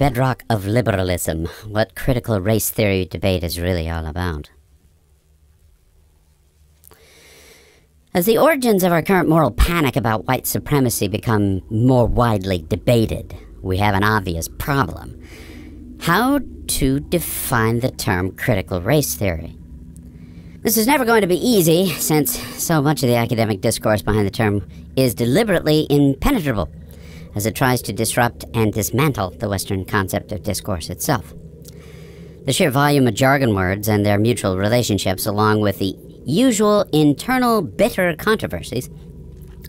bedrock of liberalism, what critical race theory debate is really all about. As the origins of our current moral panic about white supremacy become more widely debated, we have an obvious problem. How to define the term critical race theory? This is never going to be easy, since so much of the academic discourse behind the term is deliberately impenetrable, as it tries to disrupt and dismantle the Western concept of discourse itself. The sheer volume of jargon words and their mutual relationships, along with the usual internal bitter controversies,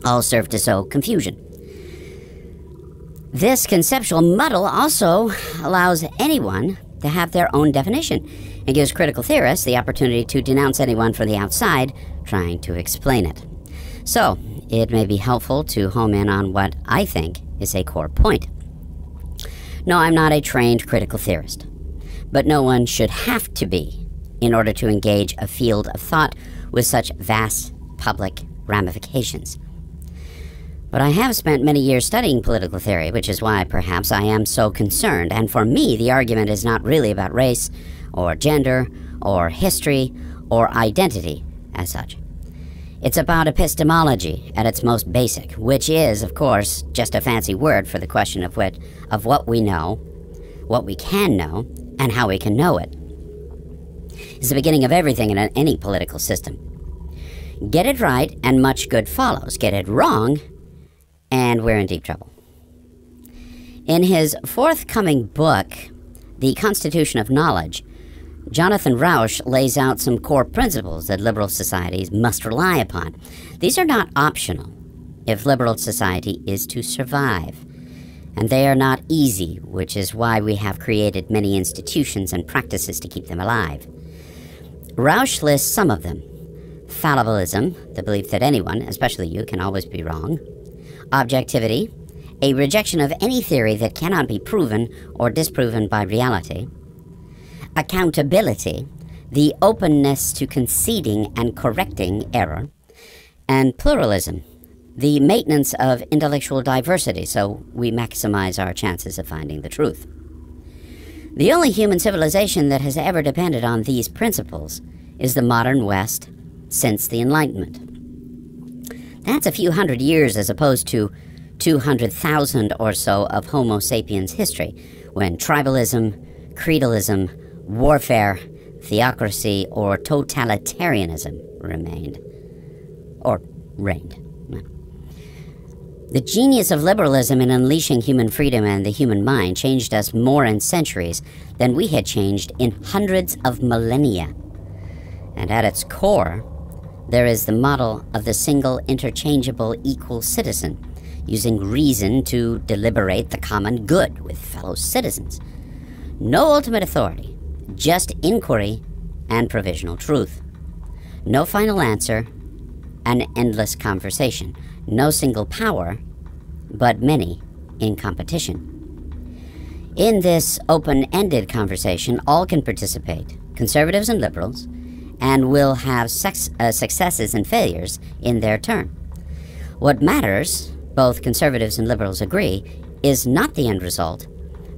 all serve to sow confusion. This conceptual muddle also allows anyone to have their own definition and gives critical theorists the opportunity to denounce anyone from the outside trying to explain it. So, it may be helpful to home in on what I think is a core point. No, I'm not a trained critical theorist, but no one should have to be in order to engage a field of thought with such vast public ramifications. But I have spent many years studying political theory, which is why perhaps I am so concerned. And for me, the argument is not really about race, or gender, or history, or identity as such. It's about epistemology at its most basic, which is, of course, just a fancy word for the question of what, of what we know, what we can know, and how we can know it. It's the beginning of everything in any political system. Get it right, and much good follows. Get it wrong, and we're in deep trouble. In his forthcoming book, The Constitution of Knowledge, Jonathan Rauch lays out some core principles that liberal societies must rely upon. These are not optional if liberal society is to survive. And they are not easy, which is why we have created many institutions and practices to keep them alive. Rauch lists some of them fallibilism, the belief that anyone, especially you, can always be wrong, objectivity, a rejection of any theory that cannot be proven or disproven by reality, accountability, the openness to conceding and correcting error, and pluralism, the maintenance of intellectual diversity so we maximize our chances of finding the truth. The only human civilization that has ever depended on these principles is the modern West since the Enlightenment. That's a few hundred years as opposed to 200,000 or so of Homo sapiens history, when tribalism, creedalism, warfare, theocracy, or totalitarianism remained. Or reigned. The genius of liberalism in unleashing human freedom and the human mind changed us more in centuries than we had changed in hundreds of millennia. And at its core, there is the model of the single interchangeable equal citizen, using reason to deliberate the common good with fellow citizens. No ultimate authority, just inquiry and provisional truth. No final answer, an endless conversation. No single power, but many in competition. In this open ended conversation, all can participate conservatives and liberals, and will have sex, uh, successes and failures in their turn. What matters, both conservatives and liberals agree, is not the end result,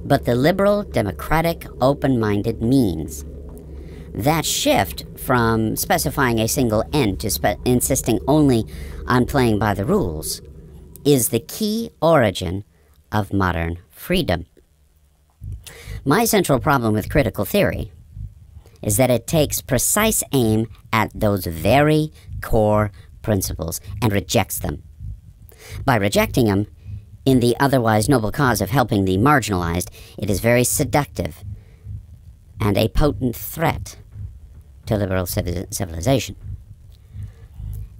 but the liberal, democratic, open minded means. That shift from specifying a single end to insisting only on playing by the rules is the key origin of modern freedom. My central problem with critical theory is that it takes precise aim at those very core principles and rejects them. By rejecting them, in the otherwise noble cause of helping the marginalized, it is very seductive and a potent threat to liberal civilization.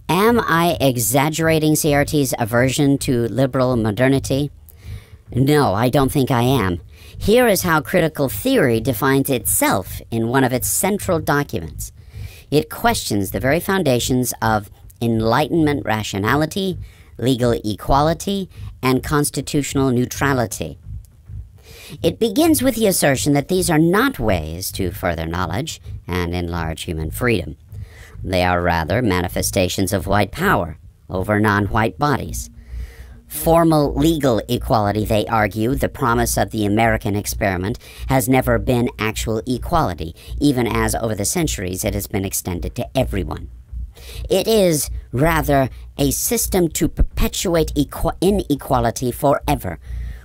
Am I exaggerating CRT's aversion to liberal modernity? No, I don't think I am. Here is how critical theory defines itself in one of its central documents. It questions the very foundations of Enlightenment rationality, legal equality, and constitutional neutrality. It begins with the assertion that these are not ways to further knowledge and enlarge human freedom. They are rather manifestations of white power over non white bodies. formal legal equality, they argue, the promise of the American experiment, has never been actual equality, even as over the centuries it has been extended to everyone. It is, rather, a system to perpetuate inequality forever,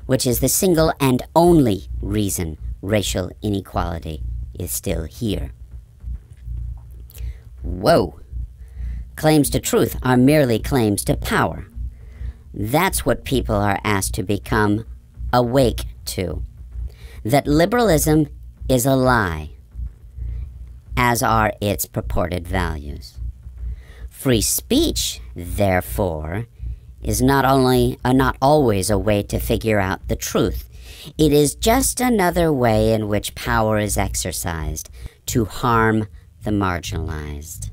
which is the single and only reason racial inequality is still here. Whoa! Claims to truth are merely claims to power. That's what people are asked to become awake to. That liberalism is a lie, as are its purported values. Free speech, therefore, is not only uh, not always a way to figure out the truth. It is just another way in which power is exercised to harm the marginalized.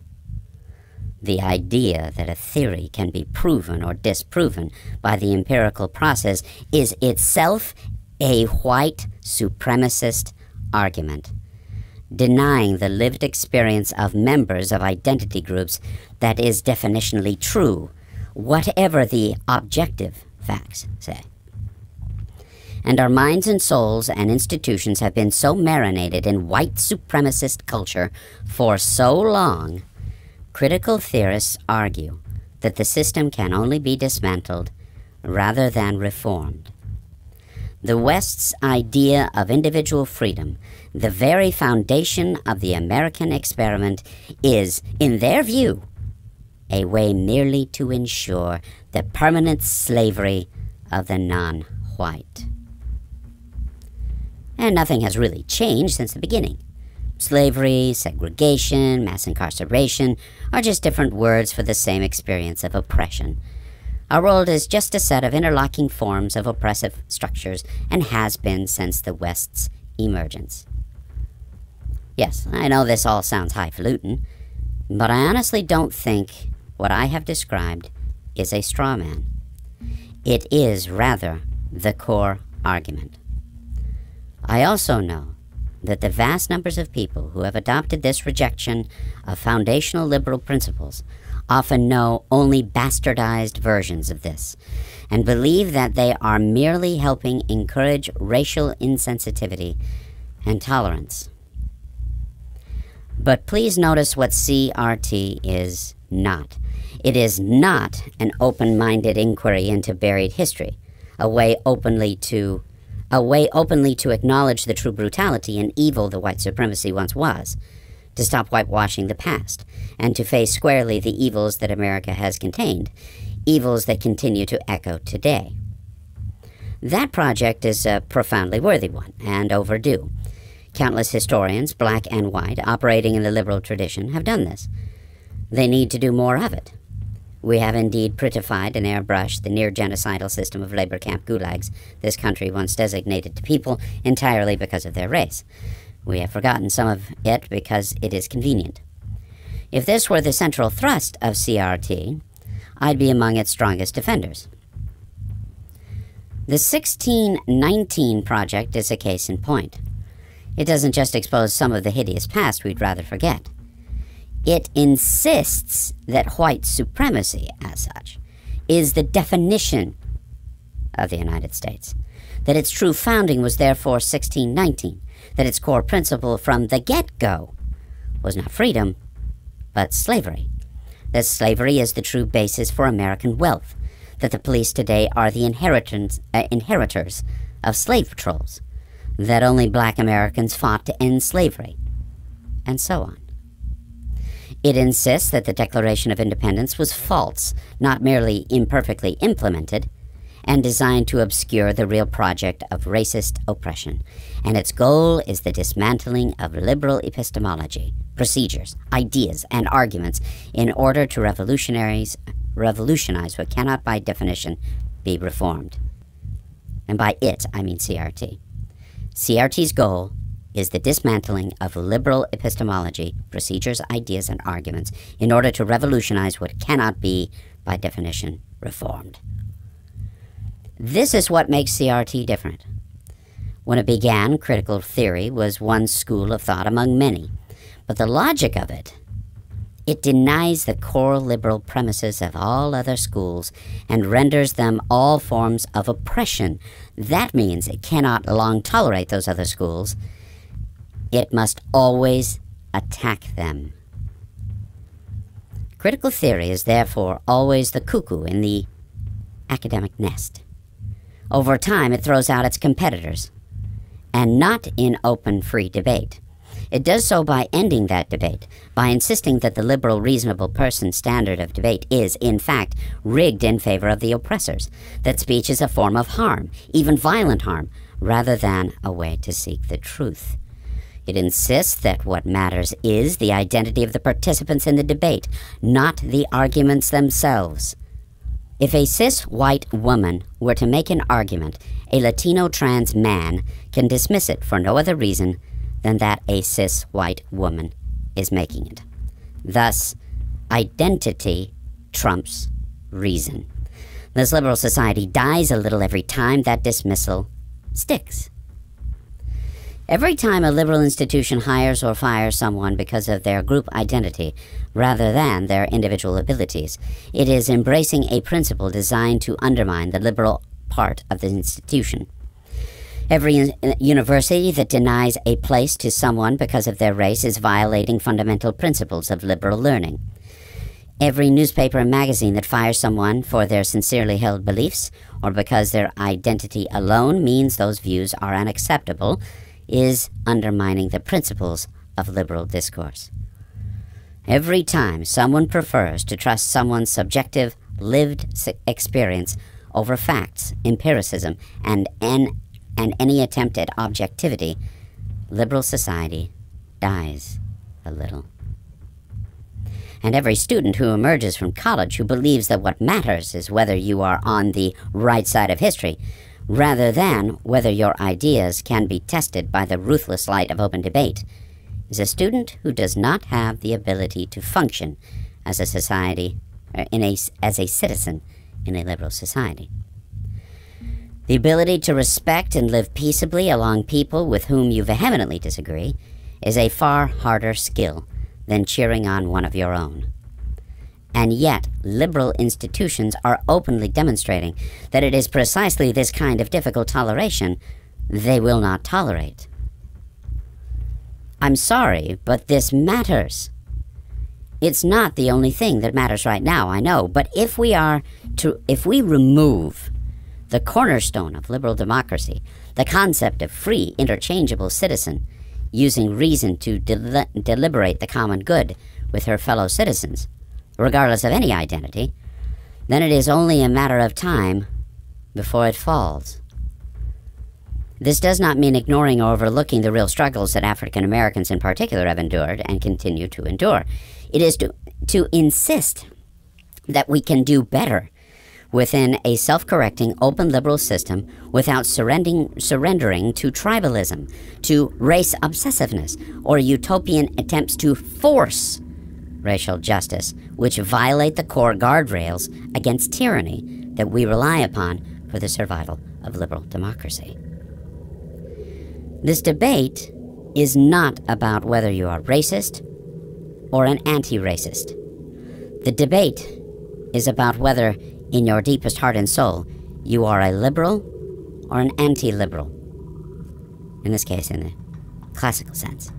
The idea that a theory can be proven or disproven by the empirical process is itself a white supremacist argument, denying the lived experience of members of identity groups that is definitionally true, whatever the objective facts say. And our minds and souls and institutions have been so marinated in white supremacist culture for so long Critical theorists argue that the system can only be dismantled rather than reformed. The West's idea of individual freedom, the very foundation of the American experiment, is, in their view, a way merely to ensure the permanent slavery of the non white. And nothing has really changed since the beginning. Slavery, segregation, mass incarceration are just different words for the same experience of oppression. Our world is just a set of interlocking forms of oppressive structures and has been since the West's emergence. Yes, I know this all sounds highfalutin, but I honestly don't think what I have described is a straw man. It is rather the core argument. I also know that the vast numbers of people who have adopted this rejection of foundational liberal principles often know only bastardized versions of this and believe that they are merely helping encourage racial insensitivity and tolerance. But please notice what CRT is not. It is not an open minded inquiry into buried history, a way openly to a way openly to acknowledge the true brutality and evil the white supremacy once was, to stop whitewashing the past, and to face squarely the evils that America has contained, evils that continue to echo today. That project is a profoundly worthy one and overdue. Countless historians, black and white, operating in the liberal tradition, have done this. They need to do more of it. We have indeed prettified and airbrushed the near genocidal system of labor camp gulags this country once designated to people entirely because of their race. We have forgotten some of it because it is convenient. If this were the central thrust of CRT, I'd be among its strongest defenders. The 1619 project is a case in point. It doesn't just expose some of the hideous past we'd rather forget. It insists that white supremacy, as such, is the definition of the United States, that its true founding was therefore 1619, that its core principle from the get go was not freedom, but slavery, that slavery is the true basis for American wealth, that the police today are the inheritors, uh, inheritors of slave patrols, that only black Americans fought to end slavery, and so on. It insists that the Declaration of Independence was false, not merely imperfectly implemented, and designed to obscure the real project of racist oppression. And its goal is the dismantling of liberal epistemology, procedures, ideas, and arguments in order to revolutionize, revolutionize what cannot by definition be reformed. And by it, I mean CRT. CRT's goal is the dismantling of liberal epistemology, procedures, ideas, and arguments in order to revolutionize what cannot be, by definition, reformed. This is what makes CRT different. When it began, critical theory was one school of thought among many, but the logic of it It denies the core liberal premises of all other schools and renders them all forms of oppression. That means it cannot long tolerate those other schools. It must always attack them. Critical theory is therefore always the cuckoo in the academic nest. Over time, it throws out its competitors, and not in open, free debate. It does so by ending that debate, by insisting that the liberal, reasonable person standard of debate is, in fact, rigged in favor of the oppressors, that speech is a form of harm, even violent harm, rather than a way to seek the truth. It insists that what matters is the identity of the participants in the debate, not the arguments themselves. If a cis white woman were to make an argument, a Latino trans man can dismiss it for no other reason than that a cis white woman is making it. Thus, identity trumps reason. This liberal society dies a little every time that dismissal sticks. Every time a liberal institution hires or fires someone because of their group identity rather than their individual abilities, it is embracing a principle designed to undermine the liberal part of the institution. Every university that denies a place to someone because of their race is violating fundamental principles of liberal learning. Every newspaper and magazine that fires someone for their sincerely held beliefs or because their identity alone means those views are unacceptable is undermining the principles of liberal discourse. Every time someone prefers to trust someone's subjective, lived experience over facts, empiricism, and, and any attempt at objectivity, liberal society dies a little. And every student who emerges from college who believes that what matters is whether you are on the right side of history rather than whether your ideas can be tested by the ruthless light of open debate, is a student who does not have the ability to function as a society, uh, in a, as a citizen in a liberal society. The ability to respect and live peaceably along people with whom you vehemently disagree is a far harder skill than cheering on one of your own. And yet, liberal institutions are openly demonstrating that it is precisely this kind of difficult toleration they will not tolerate. I'm sorry, but this matters. It's not the only thing that matters right now, I know, but if we are to if we remove the cornerstone of liberal democracy, the concept of free interchangeable citizen using reason to del- deliberate the common good with her fellow citizens, regardless of any identity, then it is only a matter of time before it falls. This does not mean ignoring or overlooking the real struggles that African Americans in particular have endured and continue to endure. It is to, to insist that we can do better within a self correcting, open liberal system without surrendering, surrendering to tribalism, to race obsessiveness, or utopian attempts to force racial justice, which violate the core guardrails against tyranny that we rely upon for the survival of liberal democracy. This debate is not about whether you are racist or an anti racist. The debate is about whether, in your deepest heart and soul, you are a liberal or an anti liberal. In this case, in the classical sense.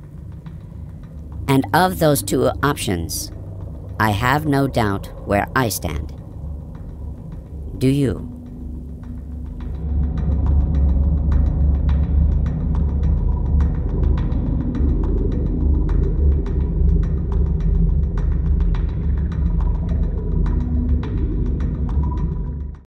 And of those two options, I have no doubt where I stand. Do you?